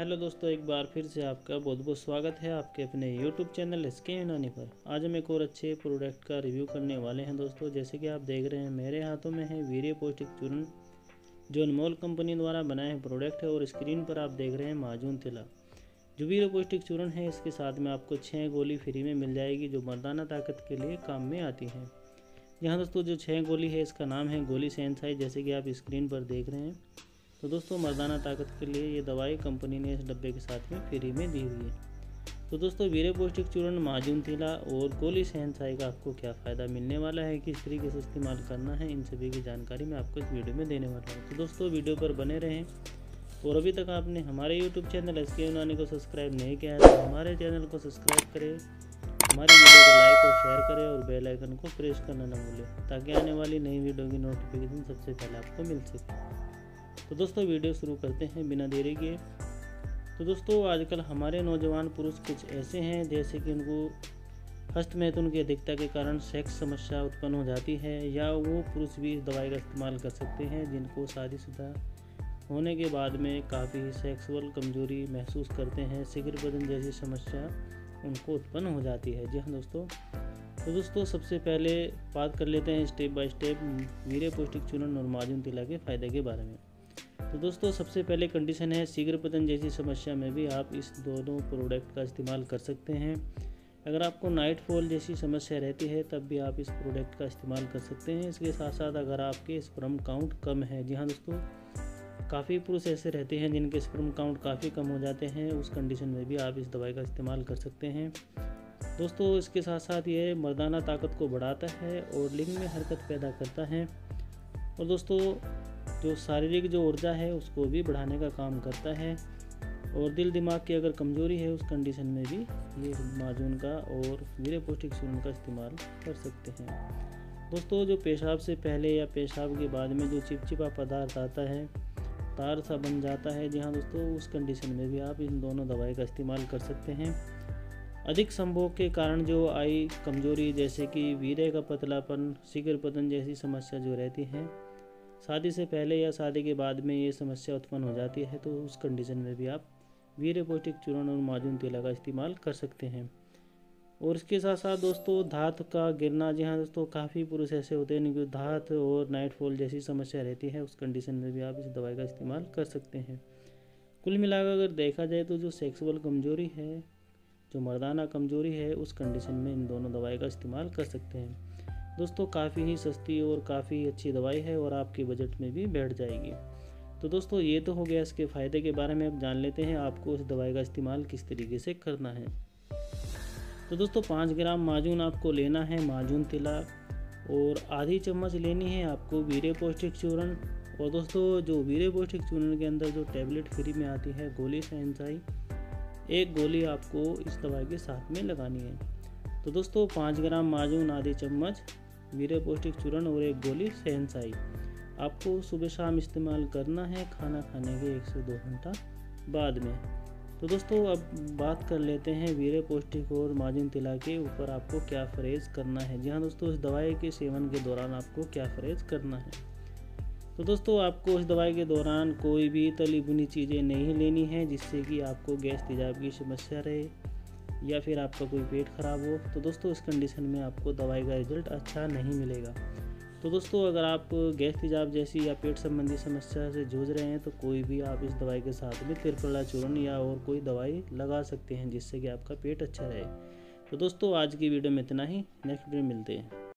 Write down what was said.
Hello दोस्तों, एक बार फिर से आपका बहुत बहुत स्वागत है आपके अपने यूट्यूब चैनल एस के यूनानी पर। आज हम एक और अच्छे प्रोडक्ट का रिव्यू करने वाले हैं दोस्तों। जैसे कि आप देख रहे हैं, मेरे हाथों में है वीरियो पौष्टिक चूर्ण जो अनमोल कंपनी द्वारा बनाया है प्रोडक्ट है और स्क्रीन पर आप देख रहे हैं माजून तिला जो वीरियो पौष्टिक चूर्ण है, इसके साथ में आपको छः गोली फ्री में मिल जाएगी, जो मर्दाना ताकत के लिए काम में आती है। यहाँ दोस्तों, जो छः गोली है, इसका नाम है गोली सेंसाई। जैसे कि आप स्क्रीन पर देख रहे हैं तो दोस्तों, मर्दाना ताकत के लिए ये दवाई कंपनी ने इस डब्बे के साथ में फ्री में दी हुई है। तो दोस्तों, वीरे पौष्टिक चूर्ण, माजून तिला और गोली सहनसाई का आपको क्या फ़ायदा? मिलने वाला है किस तरीके से इस्तेमाल करना है, इन सभी की जानकारी मैं आपको इस वीडियो में देने वाला हूँ। तो दोस्तों, वीडियो पर बने रहें। और अभी तक आपने हमारे यूट्यूब चैनल एस के यूनानी को सब्सक्राइब नहीं किया है तो हमारे चैनल को सब्सक्राइब करें, हमारे वीडियो को लाइक और शेयर करें और बेल आइकन को प्रेस करना न भूलें, ताकि आने वाली नई वीडियो की नोटिफिकेशन सबसे पहले आपको मिल सके। तो दोस्तों, वीडियो शुरू करते हैं बिना देरी के। तो दोस्तों, आजकल हमारे नौजवान पुरुष कुछ ऐसे हैं, जैसे कि उनको हस्त मैथुन की अधिकता के कारण सेक्स समस्या उत्पन्न हो जाती है, या वो पुरुष भी इस दवाई का इस्तेमाल कर सकते हैं, जिनको शादीशुदा होने के बाद में काफ़ी सेक्सुअल कमज़ोरी महसूस करते हैं। शीघ्र बदन जैसी समस्या उनको उत्पन्न हो जाती है। जी हाँ दोस्तों। तो दोस्तों, सबसे पहले बात कर लेते हैं स्टेप बाय स्टेप वीरे पौष्टिक चूर्ण और माजून तिला के फ़ायदे के बारे में। तो दोस्तों, सबसे पहले कंडीशन है शीघ्र पतन जैसी समस्या में भी आप इस दोनों प्रोडक्ट का इस्तेमाल कर सकते हैं। अगर आपको नाइट फॉल जैसी समस्या रहती है, तब भी आप इस प्रोडक्ट का इस्तेमाल कर सकते हैं। इसके साथ साथ अगर आपके स्प्रम काउंट कम है, जी हाँ दोस्तों, काफ़ी पुरुष ऐसे रहते हैं जिनके स्प्रम काउंट काफ़ी कम हो जाते हैं, उस कंडीशन में भी आप इस दवाई का इस्तेमाल कर सकते हैं। दोस्तों, इसके साथ साथ ये मर्दाना ताकत को बढ़ाता है और लिंग में हरकत पैदा करता है। और दोस्तों जो शारीरिक जो ऊर्जा है, उसको भी बढ़ाने का काम करता है। और दिल दिमाग की अगर कमज़ोरी है, उस कंडीशन में भी ये माजून का और वीरे पौष्टिक चूर्ण का इस्तेमाल कर सकते हैं। दोस्तों, जो पेशाब से पहले या पेशाब के बाद में जो चिपचिपा पदार्थ आता है, तार सा बन जाता है। जी हाँ दोस्तों, उस कंडीशन में भी आप इन दोनों दवाई का इस्तेमाल कर सकते हैं। अधिक संभोग के कारण जो आई कमज़ोरी, जैसे कि वीरे का पतलापन शीघ्र पतन जैसी समस्या जो रहती है शादी से पहले या शादी के बाद में ये समस्या उत्पन्न हो जाती है तो उस कंडीशन में भी आप वीर पौष्टिक चूर्ण और माजून तेला का इस्तेमाल कर सकते हैं। और इसके साथ साथ दोस्तों धात का गिरना, जी हाँ दोस्तों, काफ़ी पुरुष ऐसे होते हैं जिनको धात और नाइटफॉल जैसी समस्या रहती है, उस कंडीशन में भी आप इस दवाई का इस्तेमाल कर सकते हैं। कुल मिलाकर अगर देखा जाए तो जो सेक्सुअल कमज़ोरी है, जो मर्दाना कमज़ोरी है, उस कंडीशन में इन दोनों दवाई का इस्तेमाल कर सकते हैं। दोस्तों, काफ़ी ही सस्ती और काफ़ी अच्छी दवाई है और आपके बजट में भी बैठ जाएगी। तो दोस्तों, ये तो हो गया इसके फ़ायदे के बारे में। अब जान लेते हैं आपको इस दवाई का इस्तेमाल किस तरीके से करना है। तो दोस्तों, पाँच ग्राम माजून आपको लेना है, माजून तिला, और आधी चम्मच लेनी है आपको वीरे पौष्टिक चूर्ण। और दोस्तों, जो वीरे पौष्टिक चूर्ण के अंदर जो टैबलेट फ्री में आती है, गोली सेंसाई एक गोली आपको इस दवाई के साथ में लगानी है। तो दोस्तों, पाँच ग्राम माजून आधी चम्मच, वीरे पौष्टिक चूर्ण और एक गोली सहनसाई आपको सुबह शाम इस्तेमाल करना है खाना खाने के एक से दो घंटा बाद में। तो दोस्तों, अब बात कर लेते हैं वीरे पौष्टिक और माजून तिला के ऊपर आपको क्या फरेज करना है। जी हाँ दोस्तों, इस दवाई के सेवन के दौरान आपको क्या फरेज करना है। तो दोस्तों, आपको इस दवाई के दौरान कोई भी तली भुनी चीज़ें नहीं लेनी है, जिससे कि आपको गैस तेजाब की समस्या रहे। या फिर आपका कोई पेट ख़राब हो तो दोस्तों इस कंडीशन में आपको दवाई का रिज़ल्ट अच्छा नहीं मिलेगा। तो दोस्तों अगर आप गैस तेजाब जैसी या पेट संबंधी समस्या से जूझ रहे हैं तो कोई भी आप इस दवाई के साथ में त्रिफला चूर्ण या और कोई दवाई लगा सकते हैं जिससे कि आपका पेट अच्छा रहे। तो दोस्तों आज की वीडियो में इतना ही। नेक्स्ट वीडियो मिलते हैं।